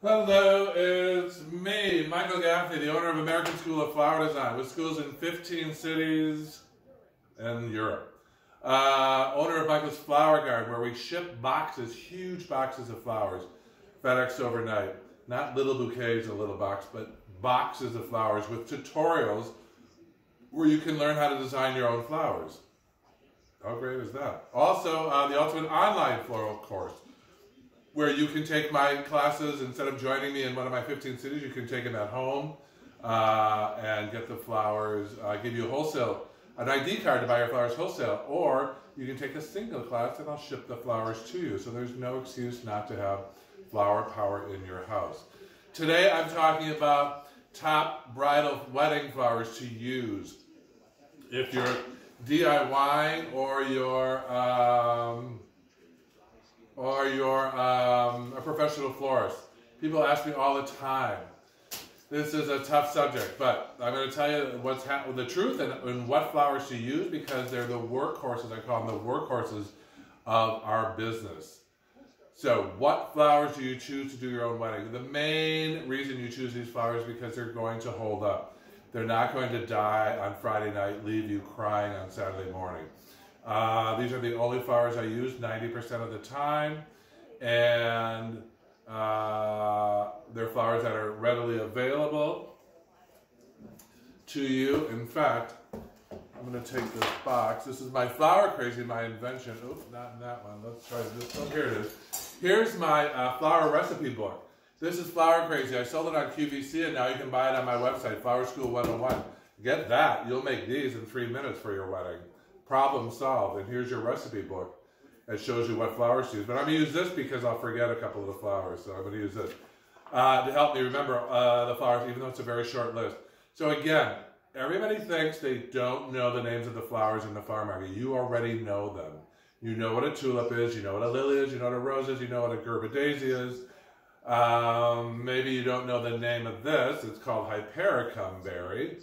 Hello, it's me, Michael Gaffney, the owner of American School of Flower Design, with schools in 15 cities in Europe. Uh, owner of Michael's Flower Garden, where we ship boxes, huge boxes of flowers, FedEx overnight. Not little bouquets in a little box, but boxes of flowers with tutorials where you can learn how to design your own flowers. How great is that? Also, uh, the Ultimate Online Floral Course where you can take my classes instead of joining me in one of my 15 cities, you can take them at home uh, and get the flowers. I give you a wholesale, an ID card to buy your flowers wholesale, or you can take a single class and I'll ship the flowers to you. So there's no excuse not to have flower power in your house. Today I'm talking about top bridal wedding flowers to use. If you're DIY or you're um, or you're um, a professional florist. People ask me all the time. This is a tough subject, but I'm going to tell you what's the truth and, and what flowers to use because they're the workhorses. I call them the workhorses of our business. So, what flowers do you choose to do your own wedding? The main reason you choose these flowers because they're going to hold up. They're not going to die on Friday night, leave you crying on Saturday morning. Uh, these are the only flowers I use 90% of the time. And uh, they're flowers that are readily available to you. In fact, I'm going to take this box. This is my Flower Crazy, my invention. Oops, not in that one. Let's try this. Oh, here it is. Here's my uh, flower recipe book. This is Flower Crazy. I sold it on QVC, and now you can buy it on my website, Flower School 101. Get that. You'll make these in three minutes for your wedding problem solved. And here's your recipe book. It shows you what flowers to use. But I'm going to use this because I'll forget a couple of the flowers. So I'm going to use this uh, to help me remember uh, the flowers, even though it's a very short list. So again, everybody thinks they don't know the names of the flowers in the flower market. You already know them. You know what a tulip is, you know what a lily is, you know what a rose is, you know what a gerber daisy is. Um, maybe you don't know the name of this. It's called Hypericum berry,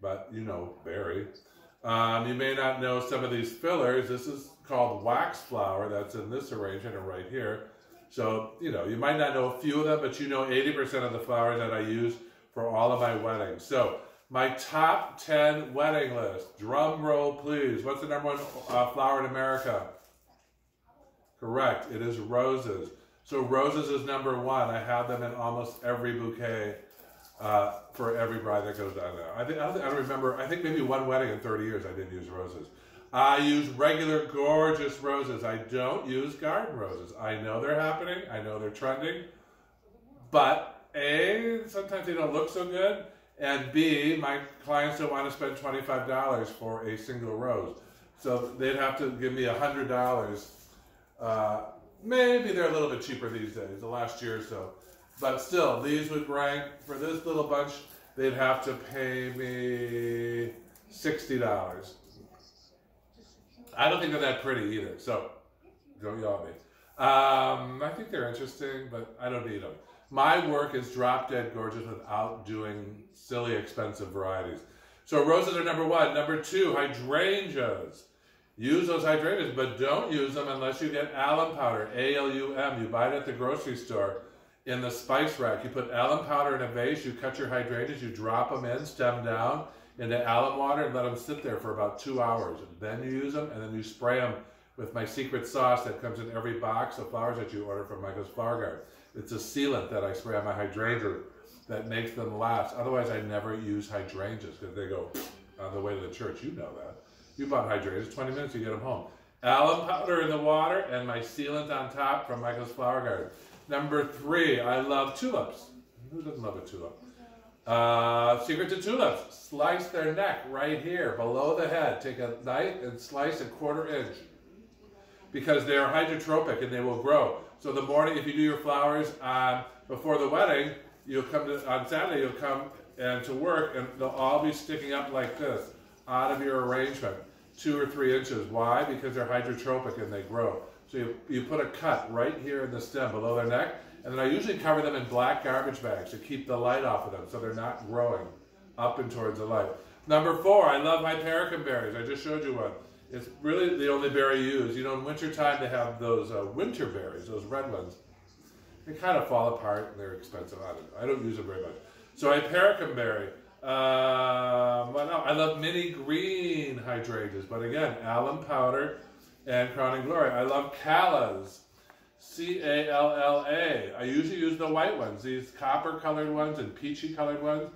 but you know berry. Um, you may not know some of these fillers. This is called wax flower that's in this arrangement right here. So, you know, you might not know a few of them, but you know 80% of the flowers that I use for all of my weddings. So, my top 10 wedding list. Drum roll, please. What's the number one uh, flower in America? Correct. It is roses. So, roses is number one. I have them in almost every bouquet uh, for every bride that goes down there. I think I don't, I don't remember. I think maybe one wedding in 30 years I didn't use roses. I use regular gorgeous roses. I don't use garden roses. I know they're happening. I know they're trending, but a sometimes they don't look so good, and b my clients don't want to spend $25 for a single rose, so they'd have to give me $100. Uh, maybe they're a little bit cheaper these days. The last year or so. But still, these would rank, for this little bunch, they'd have to pay me $60. I don't think they're that pretty either, so don't yell at me. Um, I think they're interesting, but I don't need them. My work is drop dead gorgeous without doing silly expensive varieties. So roses are number one. Number two, hydrangeas. Use those hydrangeas, but don't use them unless you get alum powder, A-L-U-M. You buy it at the grocery store in the spice rack. You put alum powder in a vase, you cut your hydrangeas, you drop them in, stem down, into alum water and let them sit there for about two hours. And then you use them and then you spray them with my secret sauce that comes in every box of flowers that you order from Michael's Flower Garden. It's a sealant that I spray on my hydrangeas that makes them last. Otherwise, I never use hydrangeas because they go on the way to the church. You know that. You bought hydrangeas, 20 minutes, you get them home. Alum powder in the water and my sealant on top from Michael's Flower Garden. Number three, I love tulips. Who doesn't love a tulip? Uh, secret to tulips. Slice their neck right here, below the head. Take a knife and slice a quarter inch. Because they are hydrotropic and they will grow. So in the morning, if you do your flowers um, before the wedding, you'll come to, on Saturday, you'll come and to work and they'll all be sticking up like this out of your arrangement, two or three inches. Why? Because they're hydrotropic and they grow. So you, you put a cut right here in the stem below their neck, and then I usually cover them in black garbage bags to keep the light off of them so they're not growing up and towards the light. Number four, I love hypericum berries. I just showed you one. It's really the only berry used. You know, in wintertime they have those uh, winter berries, those red ones. they kind of fall apart and they're expensive. I don't, I don't use them very much. So I Berry. Um, well, no, I love mini green hydrangeas, but again, alum powder and crowning glory. I love callas. C-A-L-L-A. I usually use the white ones. These copper colored ones and peachy colored ones,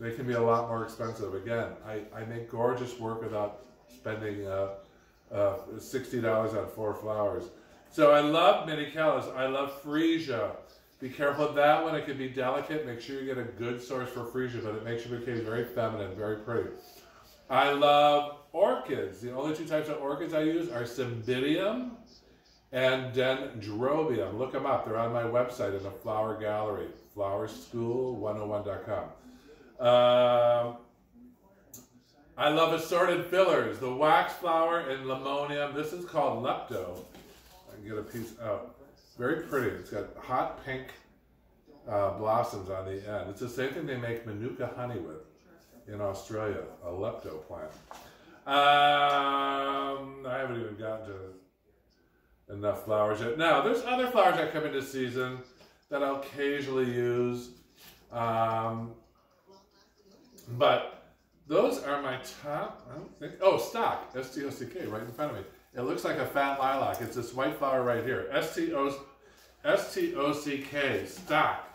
they can be a lot more expensive. Again, I, I make gorgeous work without spending uh, uh, $60 on four flowers. So I love mini callas. I love freesia. Be careful of that one. It can be delicate. Make sure you get a good source for freesia, but it makes your bouquets very feminine, very pretty. I love orchids. The only two types of orchids I use are Cymbidium and Dendrobium. Look them up. They're on my website in the flower gallery, flowerschool101.com. Um, I love assorted fillers, the wax flower and limonium. This is called Lepto. I can get a piece out. Very pretty. It's got hot pink uh, blossoms on the end. It's the same thing they make Manuka honey with in Australia, a lepto plant. Um, I haven't even gotten to enough flowers yet. Now, there's other flowers that come into season that I'll occasionally use. Um, but those are my top, I don't think, oh, stock, S-T-O-C-K, right in front of me. It looks like a fat lilac. It's this white flower right here. S-T-O-C-K, stock.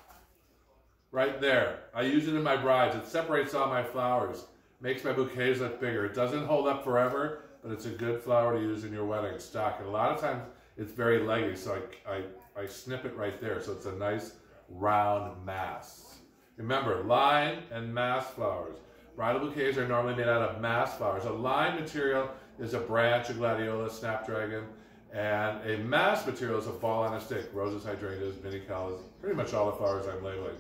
Right there. I use it in my brides. It separates all my flowers. Makes my bouquets look bigger. It doesn't hold up forever, but it's a good flower to use in your wedding stock. And a lot of times it's very leggy, so I, I, I snip it right there. So it's a nice round mass. Remember, line and mass flowers. Bridal bouquets are normally made out of mass flowers. A line material is a branch, a gladiola, snapdragon, and a mass material is a ball on a stick, roses, hydrangeas, mini callas, pretty much all the flowers I'm labeling.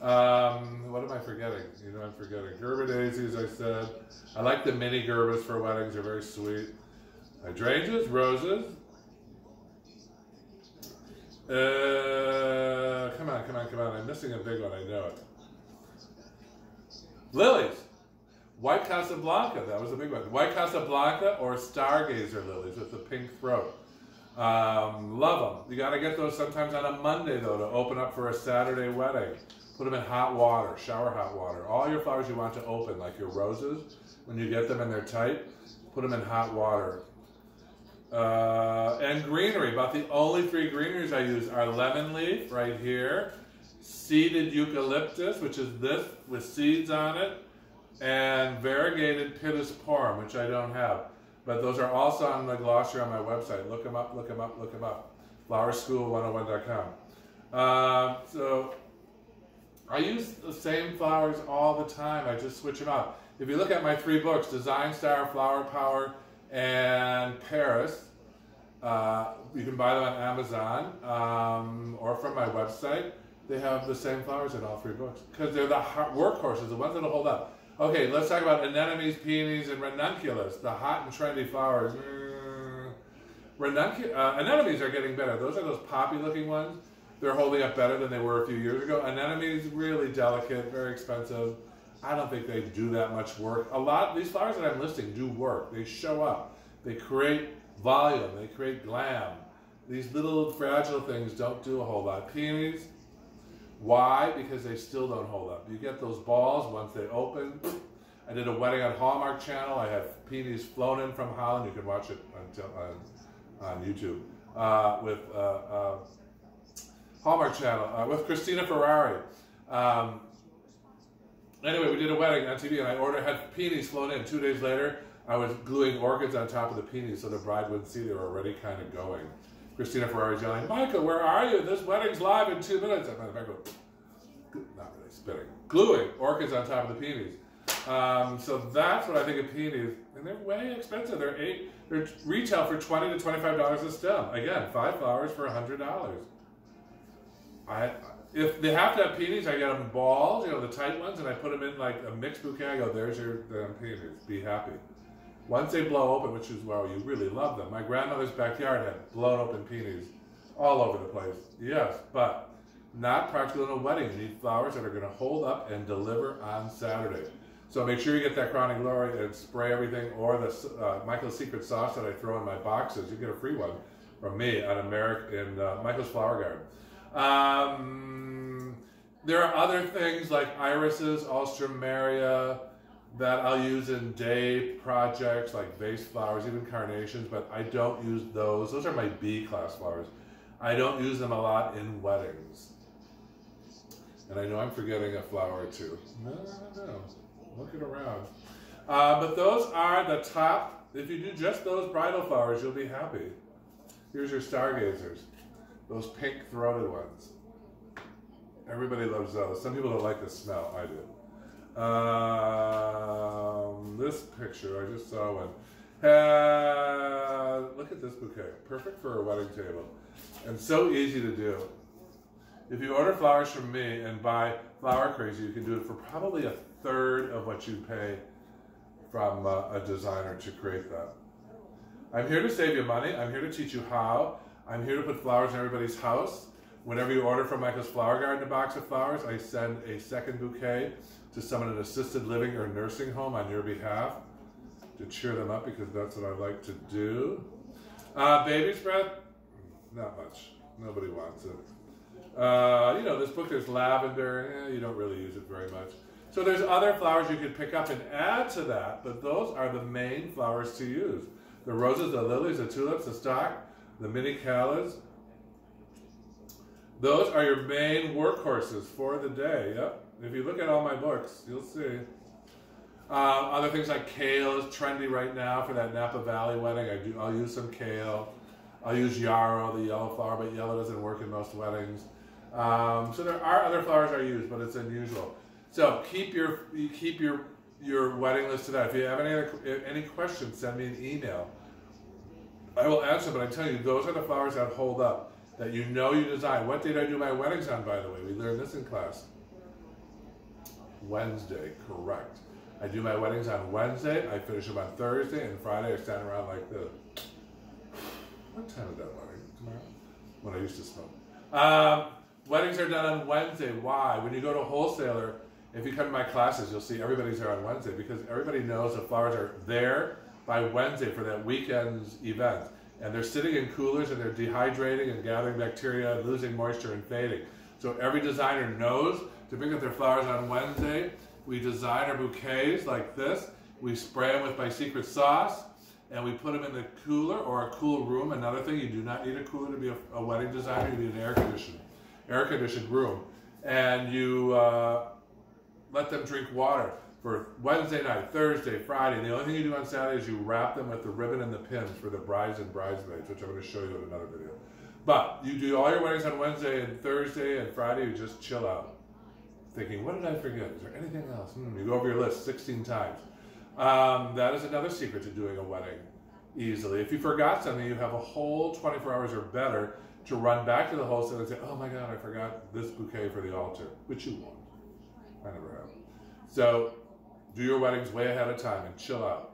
Um, what am I forgetting? You know I'm forgetting. Gerber daisies, I said. I like the mini gerbas for weddings. They're very sweet. Hydrangeas, roses. Uh, come on, come on, come on. I'm missing a big one. I know it. Lilies. White Casablanca, that was a big one. White Casablanca or Stargazer lilies with the pink throat. Um, love them. You got to get those sometimes on a Monday, though, to open up for a Saturday wedding. Put them in hot water, shower hot water. All your flowers you want to open, like your roses, when you get them and they're tight, put them in hot water. Uh, and greenery, about the only three greeneries I use are lemon leaf, right here, seeded eucalyptus, which is this with seeds on it, and variegated pittosporum, which I don't have. But those are also on the glossary on my website. Look them up, look them up, look them up. Flowerschool101.com. Um, so I use the same flowers all the time. I just switch them out. If you look at my three books, Design Star, Flower Power, and Paris, uh, you can buy them on Amazon um, or from my website. They have the same flowers in all three books because they're the workhorses, the ones that'll hold up. Okay, let's talk about anemones, peonies, and ranunculus, the hot and trendy flowers. Mm. Ranuncul uh, anemones are getting better. Those are those poppy-looking ones. They're holding up better than they were a few years ago. Anemones, really delicate, very expensive. I don't think they do that much work. A lot, of these flowers that I'm listing do work. They show up. They create volume. They create glam. These little fragile things don't do a whole lot. Peonies, why? Because they still don't hold up. You get those balls once they open. I did a wedding on Hallmark Channel. I have peonies flown in from Holland. You can watch it on, on, on YouTube uh, with uh, uh, Hallmark Channel uh, with Christina Ferrare. Um, anyway, we did a wedding on TV, and I ordered had peonies flown in. Two days later, I was gluing orchids on top of the peonies so the bride wouldn't see they were already kind of going. Christina Ferrare's yelling, Michael, where are you? This wedding's live in two minutes. I'm the not really spitting, gluing orchids on top of the peonies. Um, so that's what I think of peonies, and they're way expensive. They're eight. They're retail for twenty to twenty-five dollars a stem. Again, five flowers for hundred dollars. I if they have to have peonies, I get them balls, you know, the tight ones, and I put them in like a mixed bouquet. I go, there's your damn peonies. Be happy. Once they blow open, which is where you really love them. My grandmother's backyard had blown open peonies all over the place. Yes, but not practical in a wedding. You need flowers that are going to hold up and deliver on Saturday. So make sure you get that crowning glory and spray everything, or the uh, Michael's Secret Sauce that I throw in my boxes. You get a free one from me on American in uh, Michael's Flower Garden. Um, there are other things like irises, alstroemeria, that I'll use in day projects like vase flowers, even carnations, but I don't use those. Those are my B class flowers. I don't use them a lot in weddings. And I know I'm forgetting a flower or two. No, no, no. Looking around. Uh, but those are the top. If you do just those bridal flowers, you'll be happy. Here's your stargazers. Those pink throated ones. Everybody loves those. Some people don't like the smell. I do. Um, this picture, I just saw one. Uh, look at this bouquet. Perfect for a wedding table. And so easy to do. If you order flowers from me and buy Flower Crazy, you can do it for probably a third of what you pay from uh, a designer to create that. I'm here to save you money. I'm here to teach you how. I'm here to put flowers in everybody's house. Whenever you order from Michael's Flower Garden a box of flowers, I send a second bouquet to someone in assisted living or nursing home on your behalf to cheer them up because that's what I like to do. Uh, baby's breath, not much. Nobody wants it. Uh, you know, this book there's lavender. Eh, you don't really use it very much. So there's other flowers you could pick up and add to that, but those are the main flowers to use. The roses, the lilies, the tulips, the stock, the mini callas. Those are your main workhorses for the day. Yep. If you look at all my books, you'll see. Uh, other things like kale is trendy right now for that Napa Valley wedding. I do. I'll use some kale. I'll use yarrow, the yellow flower, but yellow doesn't work in most weddings. Um, so there are other flowers I use, but it's unusual. So keep your keep your your wedding list to that. If you have any other, any questions, send me an email. I will answer, but I tell you, those are the flowers that hold up, that you know you design. What date I do my weddings on, by the way? We learned this in class. Wednesday, correct. I do my weddings on Wednesday. I finish them on Thursday, and Friday I stand around like this. What time is that wedding? Tomorrow? When I used to smoke. Um, weddings are done on Wednesday. Why? When you go to a wholesaler, if you come to my classes, you'll see everybody's there on Wednesday because everybody knows the flowers are there by Wednesday for that weekend's event. And they're sitting in coolers and they're dehydrating and gathering bacteria, losing moisture and fading. So every designer knows to pick up their flowers on Wednesday. We design our bouquets like this. We spray them with my secret sauce and we put them in the cooler or a cool room. Another thing, you do not need a cooler to be a, a wedding designer. You need an air conditioned, air conditioned room. And you uh, let them drink water for Wednesday night, Thursday, Friday. And the only thing you do on Saturday is you wrap them with the ribbon and the pins for the brides and bridesmaids, which I'm going to show you in another video. But you do all your weddings on Wednesday and Thursday and Friday, you just chill out. Thinking, what did I forget? Is there anything else? Hmm, you go over your list 16 times. Um, that is another secret to doing a wedding easily. If you forgot something, you have a whole 24 hours or better to run back to the wholesaler and say, oh my God, I forgot this bouquet for the altar, which you won't. I never have. So do your weddings way ahead of time and chill out.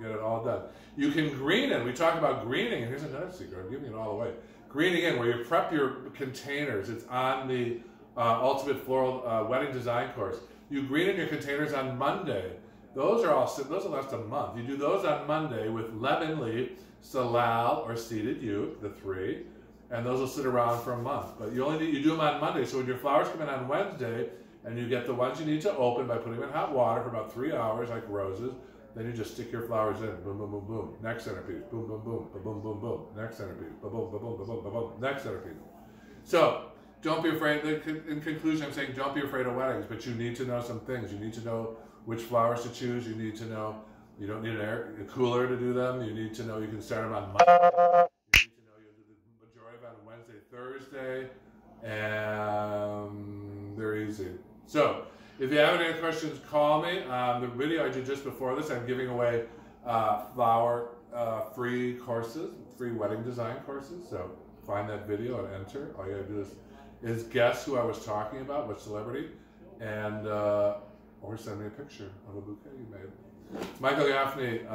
Get it all done. You can green it. We talk about greening, and here's another secret. I'm giving it all away. Greening in, where you prep your containers. It's on the uh, Ultimate Floral uh, Wedding Design course. You green in your containers on Monday. Those are all those will last a month. You do those on Monday with lemon leaf, salal, or seeded euc, the three, and those will sit around for a month. But you only need, you do them on Monday. So when your flowers come in on Wednesday, and you get the ones you need to open by putting them in hot water for about three hours, like roses. Then you just stick your flowers in. Boom, boom, boom, boom. Next centerpiece. Boom, boom, boom. Boom, boom, boom, boom. Next centerpiece. Boom, boom, boom, boom, boom, boom, boom. Next centerpiece. So don't be afraid. In conclusion, I'm saying don't be afraid of weddings, but you need to know some things. You need to know which flowers to choose. You need to know you don't need an air a cooler to do them. You need to know you can start them on Monday. You need to know you do the majority of on Wednesday, Thursday, and they're easy. So, if you have any questions, call me. Um, the video I did just before this, I'm giving away uh, flower uh, free courses, free wedding design courses. So, find that video and enter. All you gotta do is, is guess who I was talking about, what celebrity, and uh, or send me a picture of a bouquet you made. Michael Gaffney, uh,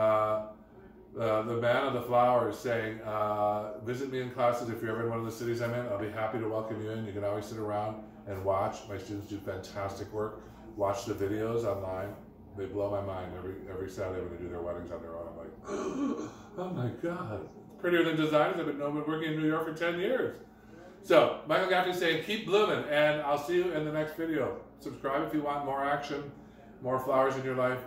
uh, the man of the flowers, saying, uh, "Visit me in classes if you're ever in one of the cities I'm in. I'll be happy to welcome you in. You can always sit around." And watch. My students do fantastic work. Watch the videos online. They blow my mind every every Saturday when they do their weddings on their own. I'm like, oh my God. Prettier than designers. I've been, been working in New York for 10 years. So, Michael Gaffney saying, keep blooming, and I'll see you in the next video. Subscribe if you want more action, more flowers in your life,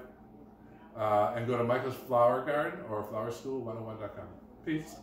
uh, and go to Michael's Flower Garden or flowerschool101.com. Peace.